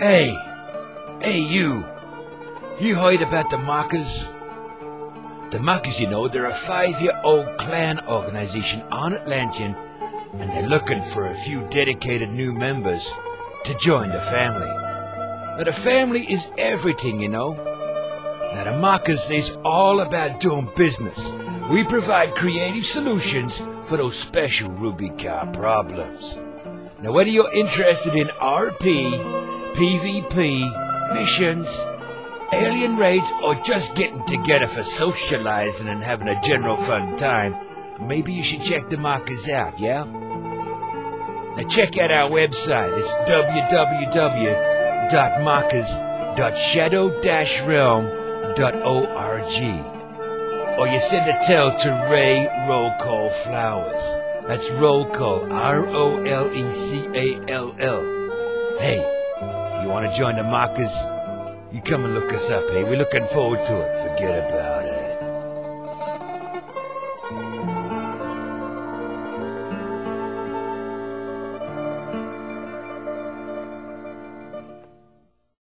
Hey, hey, you. You heard about the Mockers? The Mockers, you know, they're a five year old clan organization on Atlantean, and they're looking for a few dedicated new members to join the family. Now, the family is everything, you know. Now, the Mockers is all about doing business. We provide creative solutions for those special Rubi-Ka problems. Now, whether you're interested in RP, PvP, missions, alien raids, or just getting together for socializing and having a general fun time, maybe you should check the Mockers out, yeah? Now check out our website. It's www.mockers.shadow-realm.org. Or you send a tell to Ray Rolecall Flowers. That's Rolecall, R-O-L-E-C-A-L-L. Hey, you want to join the Mockers? You come and look us up, hey? We're looking forward to it. Forget about it.